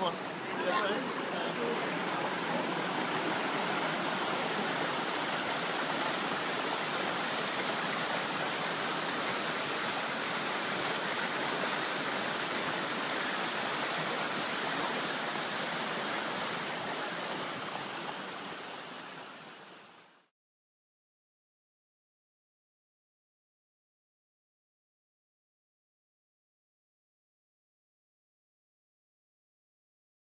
one.